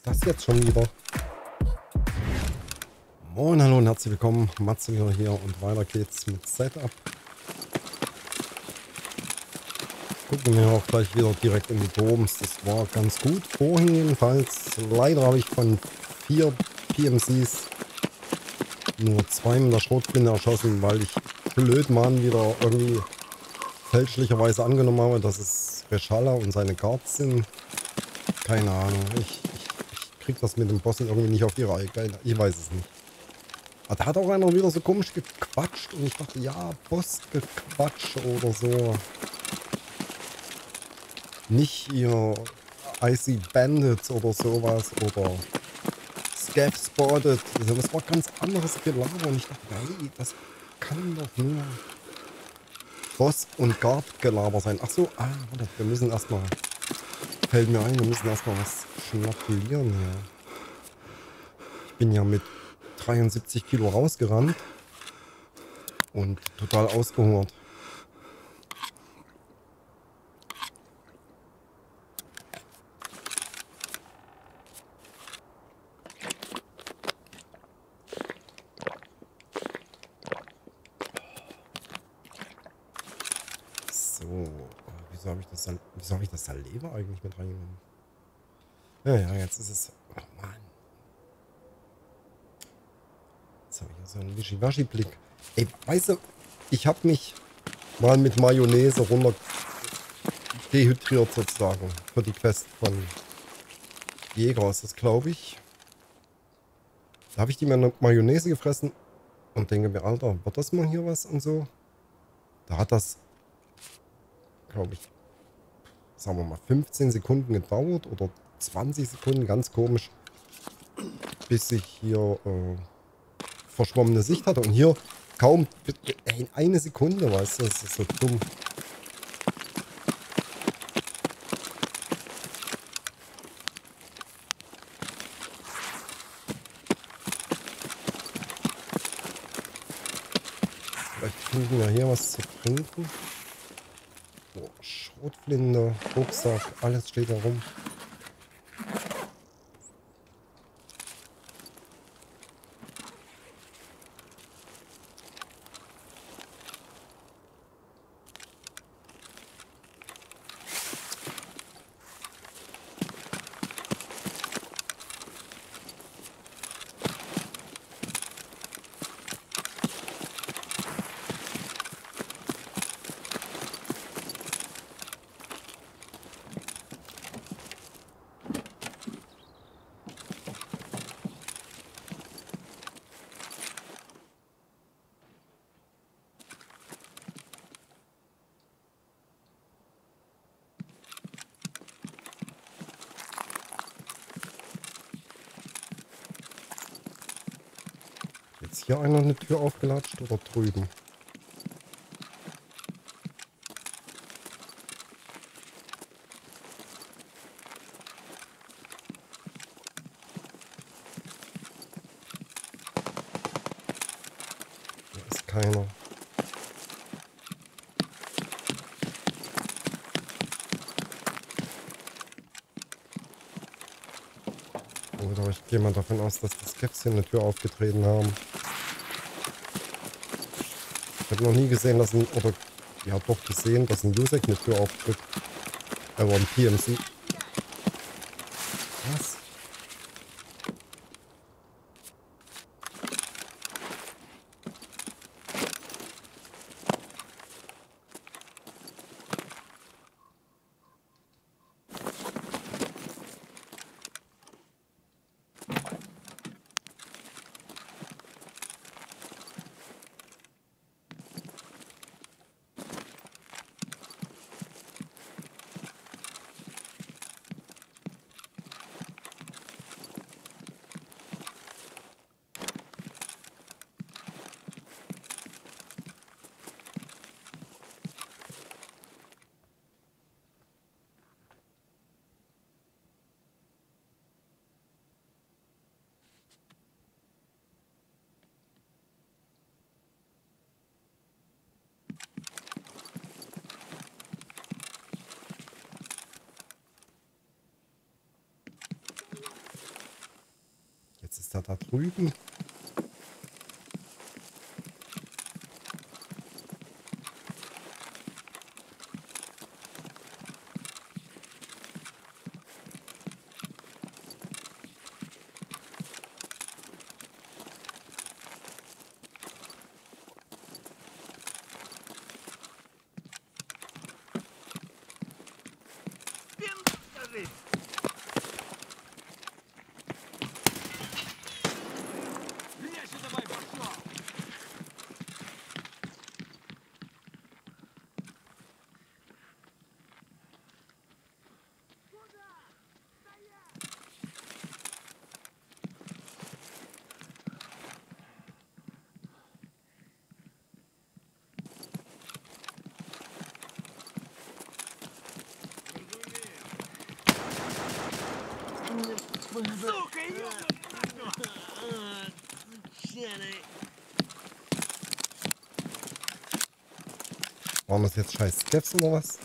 ist das jetzt schon wieder? Moin, hallo und herzlich willkommen. Matze wieder hier und weiter geht's mit Setup. Gucken wir auch gleich wieder direkt in die Doms. Das war ganz gut vorhin jedenfalls. Leider habe ich von vier PMCs nur zwei mit der Schrotflinte erschossen, weil ich blöd Mann wieder irgendwie fälschlicherweise angenommen habe, dass es Reschalla und seine Guards sind. Keine Ahnung. Ich krieg das mit dem Bossen irgendwie nicht auf die Reihe. Ich weiß es nicht. Aber da hat auch einer wieder so komisch gequatscht und ich dachte, ja, Bossgequatsch oder so. Nicht ihr Icy Bandits oder sowas oder Scav Spotted. Also das war ganz anderes Gelaber und ich dachte, hey, das kann doch nur Boss und Guard Gelaber sein. Ach so, ah, warte, wir müssen erstmal fällt mir ein, wir müssen erstmal was schnapulieren hier. Ich bin ja mit 73 Kilo rausgerannt und total ausgehungert. Das, wieso habe ich das Saleva eigentlich mit reingenommen? Ja, ja, jetzt ist es... Oh Mann. Jetzt habe ich so einen Wischiwaschi-Blick. Ey, weißt du, ich habe mich mal mit Mayonnaise runter dehydriert sozusagen. Für die Quest von Jäger ist das, glaube ich. Da habe ich die Mayonnaise gefressen und denke mir, Alter, wird das mal hier was und so? Da hat das, glaube ich, sagen wir mal, 15 Sekunden gedauert oder 20 Sekunden, ganz komisch, bis ich hier äh, verschwommene Sicht hatte. Und hier kaum in eine Sekunde, weißt du, das ist so dumm. Vielleicht finden wir hier was zu trinken. Schrotflinte, Rucksack, alles steht da rum. Hier einer eine Tür aufgelatscht oder drüben? Hier ist keiner. Oder ich gehe mal davon aus, dass das Käpschen eine Tür aufgetreten haben. Ich habe noch nie gesehen, dass ein, oder ja doch gesehen, dass ein Jusek eine Tür aufdrückt. Aber ein PMC. Was? Er da drüben? Сука, Waren das jetzt scheiß Skeffs oder was?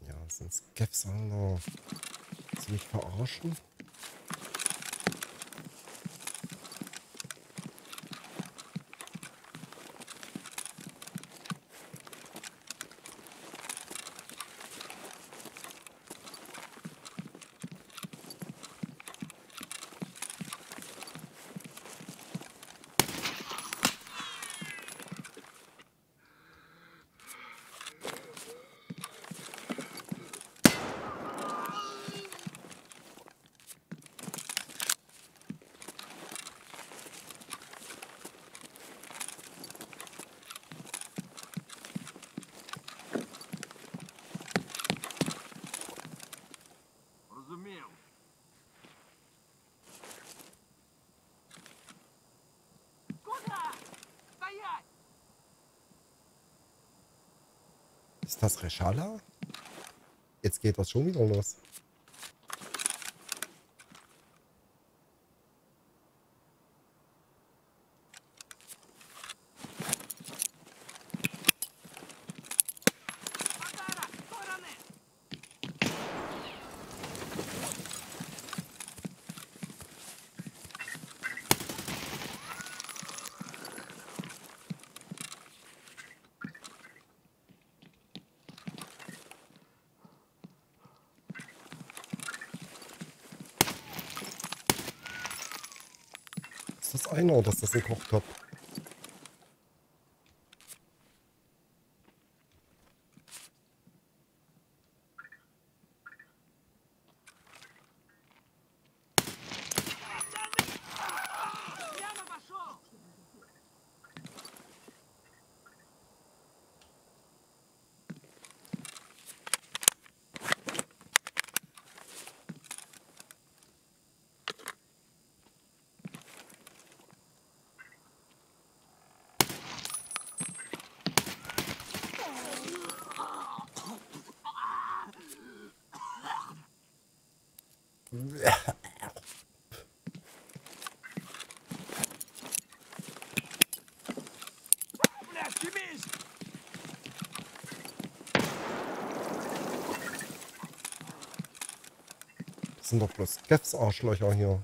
Ja, das sind Skeffs, Alter. Willst du mich verarschen? Ist das Reschala? Jetzt geht das schon wieder los. Das einer oder ist das ein Kochtopf? Sind doch bloß Gefs-Arschlöcher hier.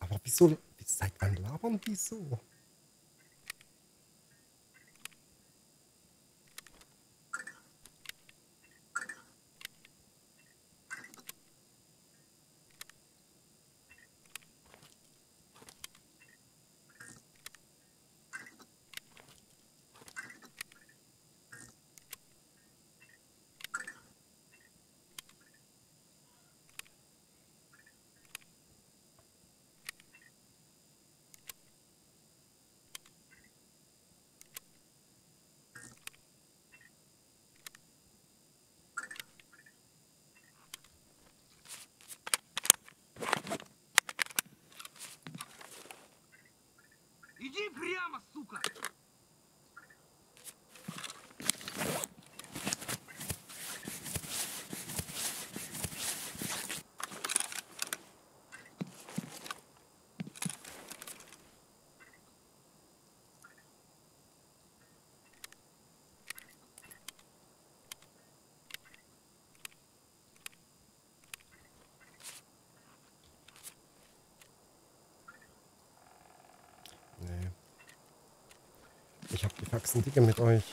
Aber wieso? Seit wann labern die so? Иди прямо, сука! Faxen dicke mit euch.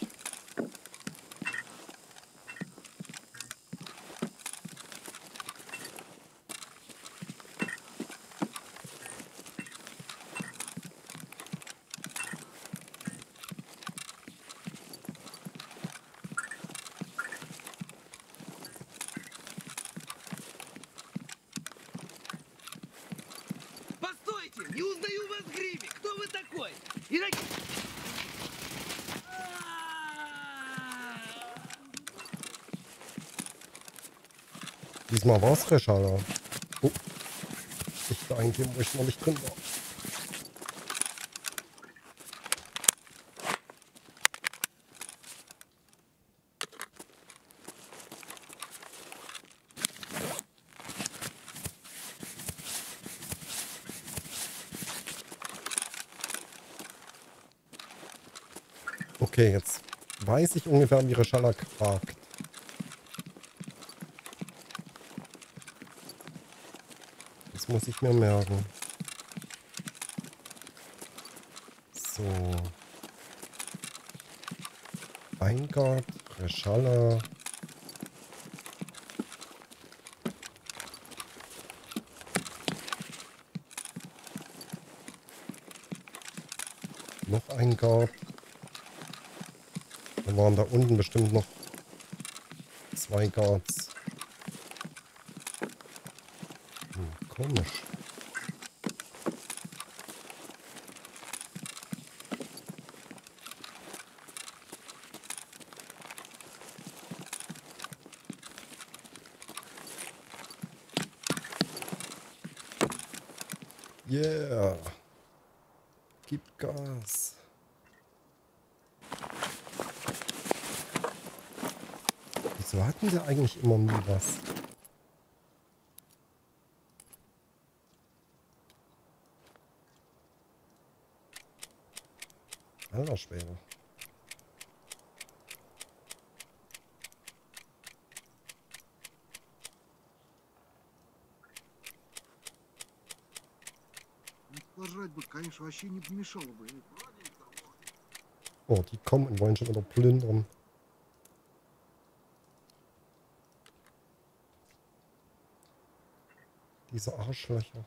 Постойте! Не узнаю вас, Гриби! Кто вы такой? Ирак... Diesmal war es frisch, Alter. Oh. Ich da eingeben, wo ich noch nicht drin war. Okay, jetzt weiß ich ungefähr, wie Reschalla fragt. Muss ich mir merken. So. Weingart, Reschalla. Noch ein Gart. Dann waren da unten bestimmt noch zwei Guards. Komisch. Yeah. Gib Gas. Wieso hatten wir eigentlich immer nie was? Alter Schwede. Пожрать бы, конечно, вообще не помешало бы. Oh, die kommen und wollen schon wieder plündern. Diese Arschlöcher.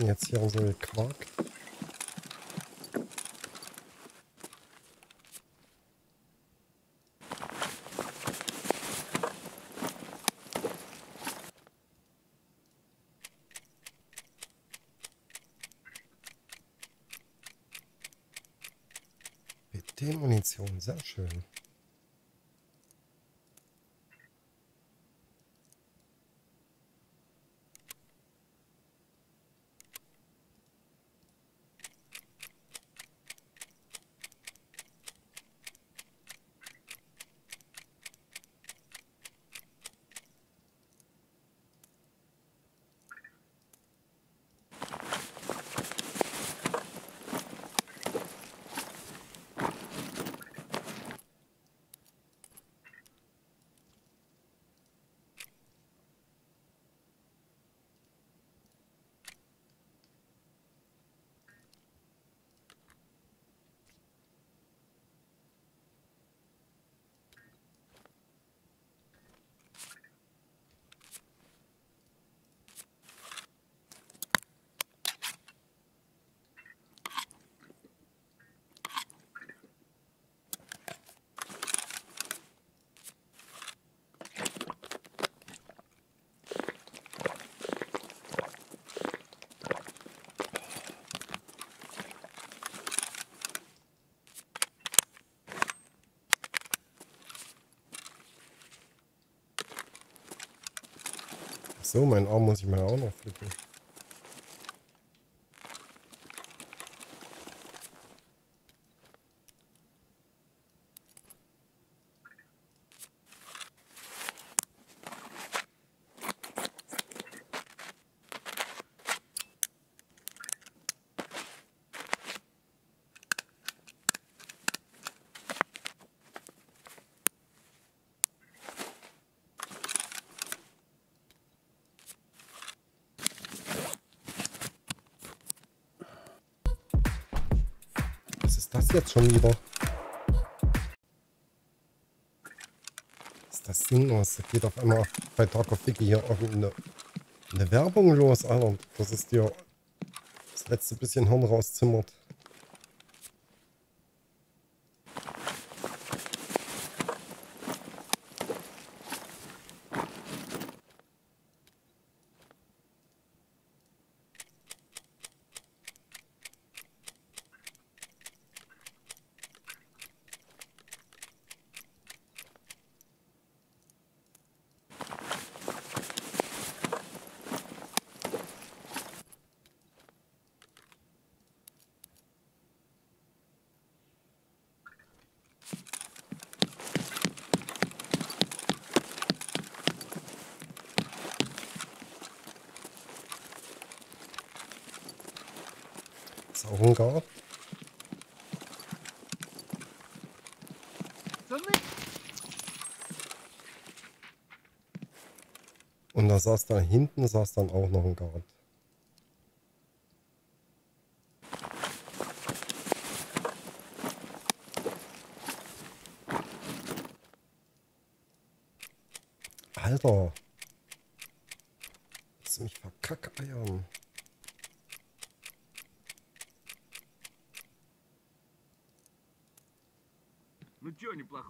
Hatten jetzt hier so Quark. PT-Munition, sehr schön. So, meinen Arm muss ich mir auch noch flicken. Ist das jetzt schon wieder? Ist das sinnlos? Da geht auf einmal bei Dark of Vicky hier irgendeine eine Werbung los, Alter. Das ist dir das letzte bisschen Hirn rauszimmert. Saurengar. Und da saß da hinten saß dann auch noch ein Guard. Alter.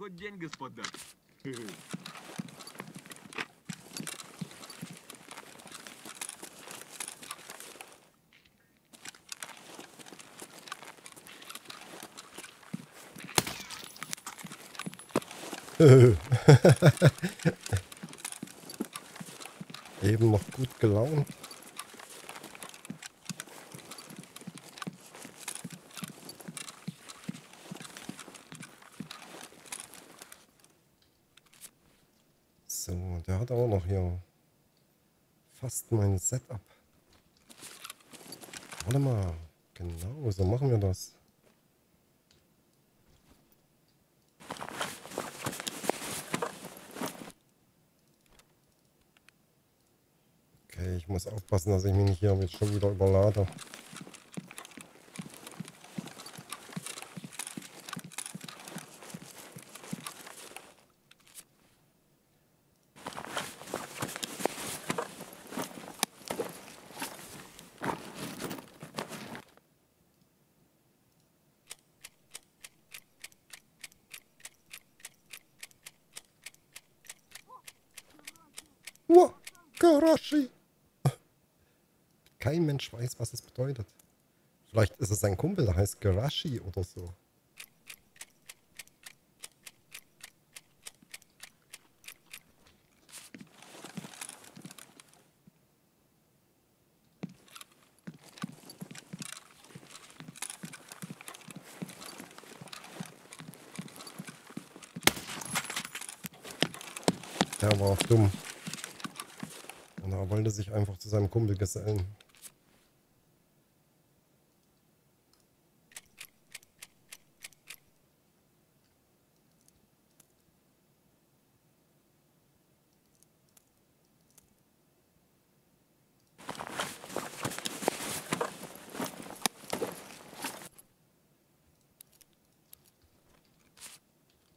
чё, неплохой день, господа. Eben noch gut gelaunt. Fast mein Setup. Warte mal, genau, so machen wir das. Okay, ich muss aufpassen, dass ich mich nicht hier schon wieder überlade. Garashi. Kein Mensch weiß, was es bedeutet. Vielleicht ist es ein Kumpel, der heißt Garashi oder so. Der war dumm. Wollte sich einfach zu seinem Kumpel gesellen.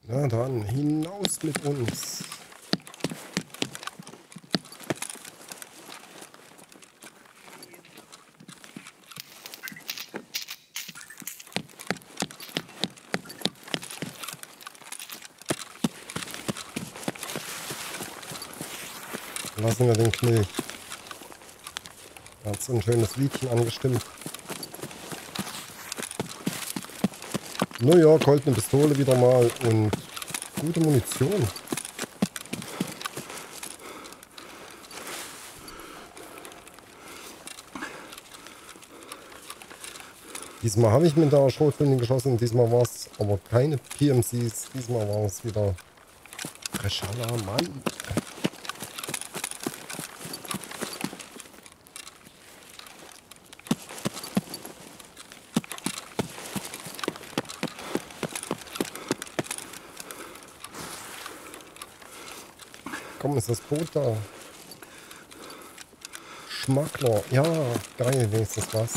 Na dann, hinaus mit uns. Lassen wir den Knilch. Er hat so ein schönes Liedchen angestimmt. Naja, Colt eine Pistole wieder mal und gute Munition. Diesmal habe ich mit der Schrotflinte geschossen, diesmal war es aber keine PMCs, diesmal war es wieder Reschala, Mann. ist das Boot da. Schmackler. Ja, geil, wenigstens was.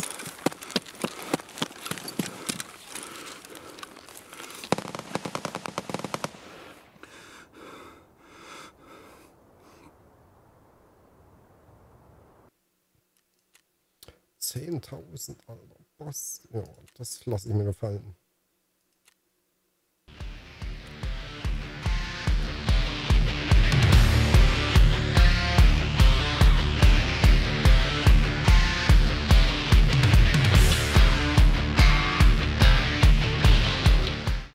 Zehntausend, Alter. Boss. Ja, das lasse ich mir gefallen.